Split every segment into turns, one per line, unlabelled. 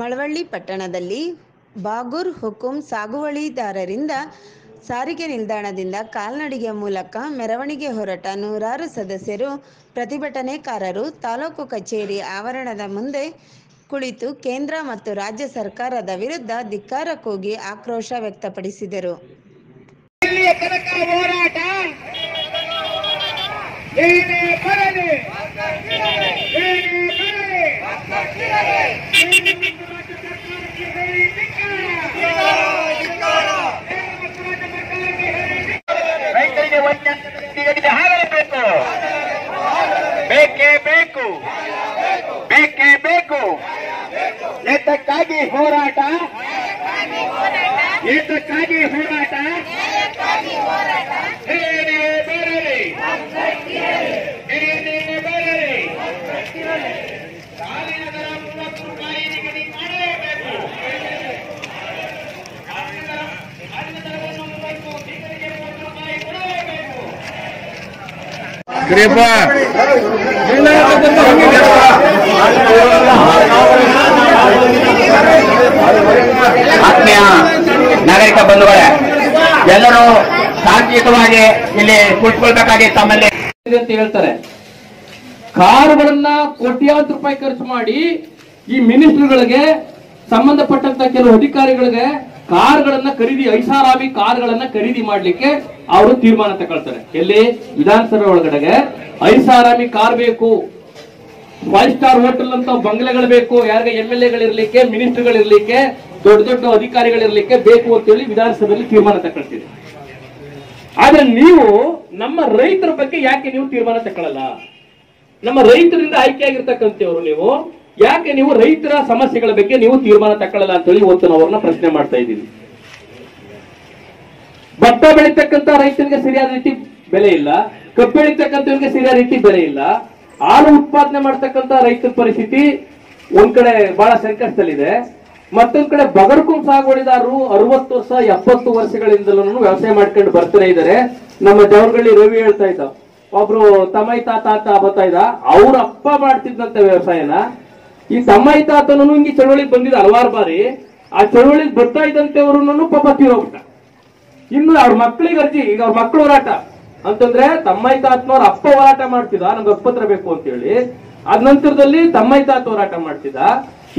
ಮಳವಳ್ಳಿ ಪಟ್ಟಣದಲ್ಲಿ ಬಾಗೂರ್ ಹುಕುಂ ಸಾಗುವಳಿದಾರರಿಂದ ಸಾರಿಗೆ ನಿಲ್ದಾಣದಿಂದ ಕಾಲ್ನಡಿಗೆ ಮೂಲಕ ಮೆರವಣಿಗೆ ಹೊರಟ ನೂರಾರು ಸದಸ್ಯರು, ಪ್ರತಿಭಟನೆಕಾರರು, ತಾಲೂಕು ಕಚೇರಿ ಆವರಣದ ಮುಂದೆ ಕುಳಿತು ಕೇಂದ್ರ ಮತ್ತು ರಾಜ್ಯ ಸರ್ಕಾರದ ವಿರುದ್ಧ ಧಿಕ್ಕಾರ ಕೂಗಿ ಆಕ್ರೋಶ ವ್ಯಕ್ತಪಡಿಸಿದರು.
ರೈತರಿಗೆ ವಂಚನೆ ಆಗಲೇಬೇಕು ಬೇಕೇ. ಬೇಕು ಬೇಕೇ. ಬೇಕು ಏತಕ್ಕಾಗಿ ಹೋರಾಟ. ಏತಕ್ಕಾಗಿ ಹೋರಾಟ.
ಆತ್ಮೀಯ ನಾಗರಿಕ ಬಂಧುಗಳೇ ಎಲ್ಲರೂ ಶಾಂತಿಯುತವಾಗಿ ಇಲ್ಲಿ ಕುಳಿತುಕೊಳ್ಬೇಕಾಗಿ ತಮ್ಮಲ್ಲಿ
ಇದೆ ಅಂತ ಹೇಳ್ತಾರೆ. ಕಾರುಗಳನ್ನ ಕೋಟ್ಯಾಂತರ ರೂಪಾಯಿ ಖರ್ಚು ಮಾಡಿ ಈ ಮಿನಿಸ್ಟರ್ಗಳಿಗೆ ಸಂಬಂಧಪಟ್ಟಂತ ಕೆಲವು ಅಧಿಕಾರಿಗಳಿಗೆ ಕಾರ್ಗಳನ್ನ ಖರೀದಿ ಐಸಾರಾಮಿ ಕಾರ್ಗಳನ್ನ ಖರೀದಿ ಮಾಡ್ಲಿಕ್ಕೆ ಅವರು ತೀರ್ಮಾನ ತಗೊಳ್ತಾರೆ. ಎಲ್ಲಿ? ವಿಧಾನಸಭೆ ಒಳಗಡೆಗೆ. ಐಸಾರಾಮಿ ಕಾರ್ ಬೇಕು. ಫೈವ್ ಸ್ಟಾರ್ ಹೋಟೆಲ್ ಅಂತ ಬಂಗ್ಲೆಗಳು ಬೇಕು. ಯಾರಿಗೆ ಎಂ ಎಲ್ ಎಗಳಿರ್ಲಿಕ್ಕೆ ಮಿನಿಸ್ಟರ್ಗಳಿರ್ಲಿಕ್ಕೆ ದೊಡ್ಡ ದೊಡ್ಡ ಅಧಿಕಾರಿಗಳಿರ್ಲಿಕ್ಕೆ ಬೇಕು ಅಂತೇಳಿ ವಿಧಾನಸಭೆಯಲ್ಲಿ ತೀರ್ಮಾನ ತಗೊಳ್ತೀರಿ ಆದ್ರೆ ನೀವು ನಮ್ಮ ರೈತರ ಬಗ್ಗೆ ಯಾಕೆ ನೀವು ತೀರ್ಮಾನ ತಗೊಳ್ಳಲ್ಲ ನಮ್ಮ ರೈತರಿಂದ ಆಯ್ಕೆ ಆಗಿರ್ತಕ್ಕಂಥವ್ರು ನೀವು. ಯಾಕೆ ನೀವು ರೈತರ ಸಮಸ್ಯೆಗಳ ಬಗ್ಗೆ ನೀವು ತೀರ್ಮಾನ ತಗೊಳ್ಳಲ್ಲ ಅಂತೇಳಿ ಇವತ್ತು ನಾವು ಅವ್ರನ್ನ ಪ್ರಶ್ನೆ ಮಾಡ್ತಾ ಇದ್ದೀವಿ. ಭತ್ತ ಬೆಳೀತಕ್ಕಂತ ರೈತರಿಗೆ ಸರಿಯಾದ ರೀತಿ ಬೆಲೆ ಇಲ್ಲ, ಕಬ್ಬು ಬೆಳೀತಕ್ಕಂಥವ್ರಿಗೆ ಸರಿಯಾದ ರೀತಿ ಬೆಲೆ ಇಲ್ಲ, ಹಾಲು ಉತ್ಪಾದನೆ ಮಾಡ್ತಕ್ಕಂತ ರೈತರ ಪರಿಸ್ಥಿತಿ ಒಂದ್ ಕಡೆ ಬಹಳ ಸಂಕಷ್ಟದಲ್ಲಿದೆ. ಮತ್ತೊಂದ್ ಕಡೆ ಬಗರ್ಕುಂ ಸಾಗುವಳಿದಾರರು ಅರವತ್ತು ವರ್ಷ, ಎಪ್ಪತ್ತು ವರ್ಷಗಳಿಂದಲೂ ವ್ಯವಸಾಯ ಮಾಡ್ಕೊಂಡು ಬರ್ತಾನೆ ಇದ್ದಾರೆ. ನಮ್ಮ ಜವರ್ಗಳ್ಳಿ ರವಿ ಹೇಳ್ತಾ ಇದ್ದ. ಒಬ್ರು ತಮೈ ತಾತ ಅಂತ ಬರ್ತಾ ಇದ್ದ. ಅವ್ರ ಅಪ್ಪ ಮಾಡ್ತಿದ್ದಂತ ವ್ಯವಸಾಯನ ಈ ತಮ್ಮೈ ಆತನೂ ಹಿಂಗೆ ಚಳವಳಿಗೆ ಬಂದಿದ್ದ ಹಲವಾರು ಬಾರಿ. ಆ ಚಳವಳಿಗೆ ಬರ್ತಾ ಇದ್ದಂತೆಯವ್ರು ಪಾಪ ತೀರೋಗ್ಬಿಟ್ಟ. ಇನ್ನು ಅವ್ರ ಮಕ್ಕಳಿಗೆ ಅರ್ಜಿ, ಈಗ ಅವ್ರ ಮಕ್ಕಳು ಹೋರಾಟ. ಅಂತಂದ್ರೆ ತಮ್ಮೈ ತಾತನವ್ರ ಅಪ್ಪ ಹೋರಾಟ ಮಾಡ್ತಿದ್ದ, ನಮ್ಗೆ ಅಪ್ಪತ್ರ ಬೇಕು ಅಂತ ಹೇಳಿ ಅದ ನಂತರದಲ್ಲಿ ತಮ್ಮ ತಾತ ಹೋರಾಟ ಮಾಡ್ತಿದ್ದ.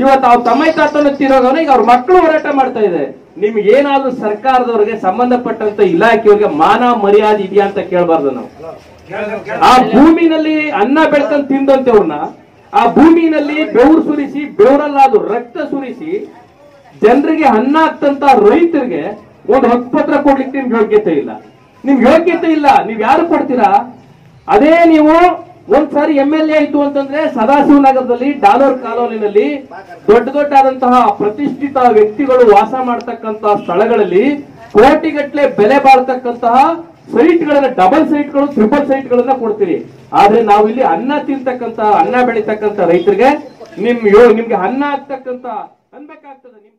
ಇವತ್ತು ಅವ್ರ ತಮ್ಮ ತಾತನ ತಿರೋಗವನ ಈಗ ಅವ್ರ ಮಕ್ಕಳು ಹೋರಾಟ ಮಾಡ್ತಾ ಇದೆ. ನಿಮ್ಗೆ ಏನಾದ್ರೂ ಸರ್ಕಾರದವ್ರಿಗೆ ಸಂಬಂಧಪಟ್ಟಂತ ಇಲಾಖೆಯವ್ರಿಗೆ ಮಾನ ಮರ್ಯಾದೆ ಇದೆಯಾ ಅಂತ ಕೇಳಬಾರ್ದು ನಾವು. ಆ ಭೂಮಿನಲ್ಲಿ ಅನ್ನ ಬೆಳ್ಕೊಂಡ್ ತಿಂದಂತವ್ರನ್ನ ಆ ಭೂಮಿನಲ್ಲಿ ಬೆವರು ಸುರಿಸಿ, ಬೆವರಲ್ಲಾದು ರಕ್ತ ಸುರಿಸಿ ಜನರಿಗೆ ಅನ್ನ ಹಾಕ್ತಂತ ರೈತರಿಗೆ ಒಂದು ಹಕ್ಕುಪತ್ರ ಕೊಡ್ಲಿಕ್ಕೆ ನಿಮ್ಗೆ ಯೋಗ್ಯತೆ ಇಲ್ಲ. ನಿಮ್ಗೆ ಯೋಗ್ಯತೆ ಇಲ್ಲ, ನೀವ್ ಯಾರು ಕೊಡ್ತೀರಾ? ಅದೇ ನೀವು ಒಂದ್ಸಾರಿ ಎಂ ಎಲ್ ಎ ಆಯ್ತು ಅಂತಂದ್ರೆ ಸದಾಶಿವನಗರದಲ್ಲಿ ಡಾಲರ್ ಕಾಲೋನಿನಲ್ಲಿ ದೊಡ್ಡ ದೊಡ್ಡಾದಂತಹ ಪ್ರತಿಷ್ಠಿತ ವ್ಯಕ್ತಿಗಳು ವಾಸ ಮಾಡ್ತಕ್ಕಂತಹ ಸ್ಥಳಗಳಲ್ಲಿ ಕೋಟಿಗಟ್ಟಲೆ ಬೆಲೆ ಬಾಳ್ತಕ್ಕಂತಹ ಸೈಟ್ಗಳನ್ನ, ಡಬಲ್ ಸೈಟ್ ಸೈಟ್ಗಳು ಟ್ರಿಪಲ್ ಸೈಟ್ಗಳನ್ನ ಕೊಡ್ತೀರಿ ಆದ್ರೆ ನಾವು ಇಲ್ಲಿ ಅನ್ನ ತಿಂತಕ್ಕಂತ ಅನ್ನ ಬೆಳಿತಕ್ಕಂತ ರೈತರಿಗೆ ನಿಮ್ ನಿಮ್ಗೆ ಅನ್ನ ಆಗ್ತಕ್ಕಂತ ಅನ್ಬೇಕಾಗ್ತದೆ, ನಿಮ್